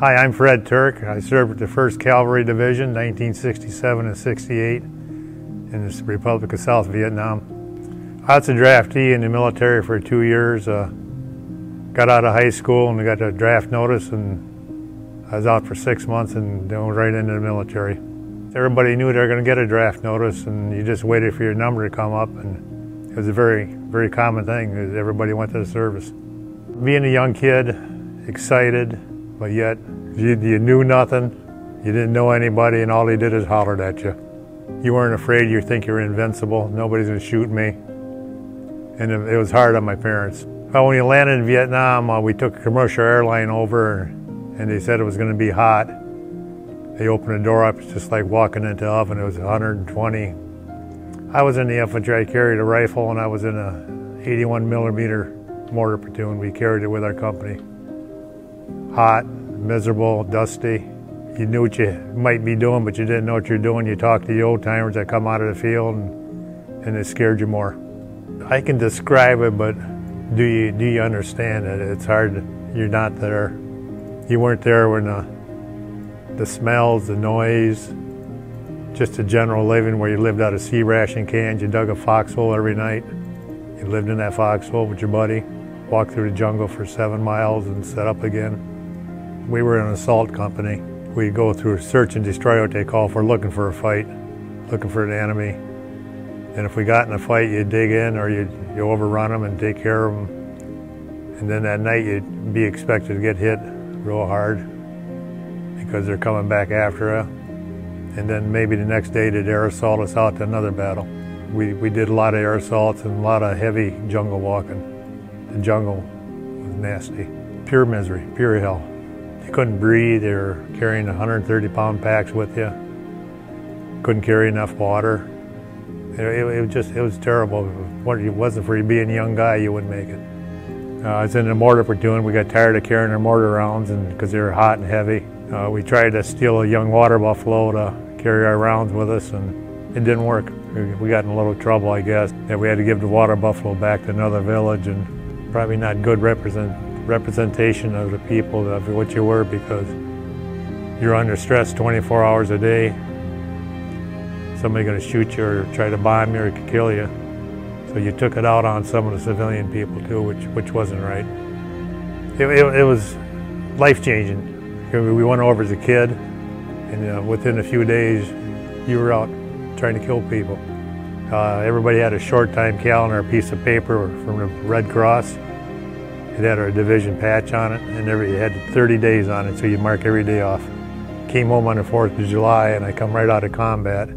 Hi, I'm Fred Turk. I served with the 1st Cavalry Division, 1967 and 68 in the Republic of South Vietnam. I was a draftee in the military for two years. Uh, got out of high school and got a draft notice and I was out for six months and went right into the military. Everybody knew they were going to get a draft notice and you just waited for your number to come up and it was a very, very common thing. Everybody went to the service. Being a young kid, excited, but yet you, you knew nothing, you didn't know anybody and all they did is hollered at you. You weren't afraid, you think you're invincible, nobody's to shoot me. And it was hard on my parents. When we landed in Vietnam, uh, we took a commercial airline over and they said it was going to be hot. They opened the door up, it's just like walking into an oven. It was 120. I was in the infantry, I carried a rifle and I was in a 81 millimeter mortar platoon. We carried it with our company. Hot, miserable, dusty. You knew what you might be doing, but you didn't know what you're doing. You talked to the old timers that come out of the field and, and it scared you more. I can describe it, but do you do you understand it? It's hard. You're not there. You weren't there when the the smells, the noise, just a general living where you lived out of C-ration cans. You dug a foxhole every night. You lived in that foxhole with your buddy. Walked through the jungle for seven miles and set up again. We were an assault company. We'd go through search and destroy what they call for looking for a fight, looking for an enemy. And if we got in a fight, you'd dig in or you'd you overrun them and take care of them. And then that night, you'd be expected to get hit real hard because they're coming back after you. And then maybe the next day, they'd air assault us out to another battle. We, we did a lot of air assaults and a lot of heavy jungle walking. The jungle was nasty. Pure misery, pure hell. You couldn't breathe. They were carrying 130 pound packs with you. Couldn't carry enough water. It, it, it, was just, it was terrible. If it wasn't for you being a young guy, you wouldn't make it. Uh, I was in the mortar platoon. We got tired of carrying our mortar rounds and because they were hot and heavy. Uh, we tried to steal a young water buffalo to carry our rounds with us and it didn't work. We, we got in a little trouble, I guess. And we had to give the water buffalo back to another village and probably not good represent, representation of the people of what you were because you're under stress 24 hours a day somebody going to shoot you or try to bomb you or kill you. So you took it out on some of the civilian people too, which which wasn't right. It, it, it was life changing. We went over as a kid, and uh, within a few days, you were out trying to kill people. Uh, everybody had a short time calendar, a piece of paper from the Red Cross. It had our division patch on it, and every, it had 30 days on it, so you mark every day off. Came home on the 4th of July, and I come right out of combat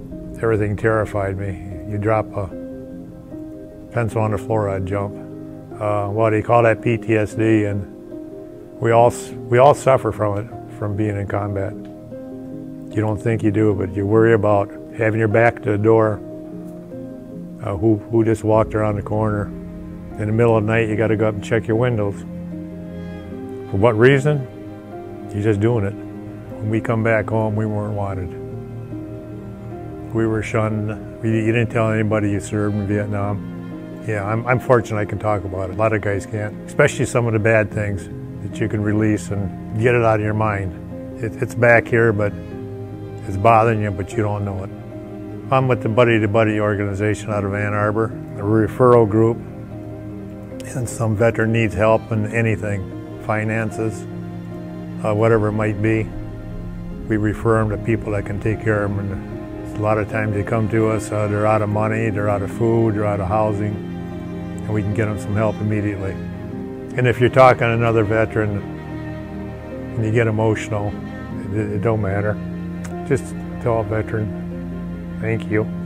everything terrified me. You drop a pencil on the floor, I'd jump. Uh, well, they call that PTSD, and we all we all suffer from it from being in combat. You don't think you do, but you worry about having your back to the door. Uh, who who just walked around the corner? In the middle of the night, you got to go up and check your windows. For what reason? You're just doing it. When we come back home, we weren't wanted. We were shunned. You didn't tell anybody you served in Vietnam. Yeah, I'm, I'm fortunate I can talk about it. A lot of guys can't, especially some of the bad things that you can release and get it out of your mind. It, it's back here, but it's bothering you, but you don't know it. I'm with the Buddy to Buddy organization out of Ann Arbor, a referral group, and some veteran needs help in anything, finances, uh, whatever it might be. We refer them to people that can take care of them a lot of times they come to us, uh, they're out of money, they're out of food, they're out of housing, and we can get them some help immediately. And if you're talking to another veteran and you get emotional, it, it don't matter. Just tell a veteran, thank you.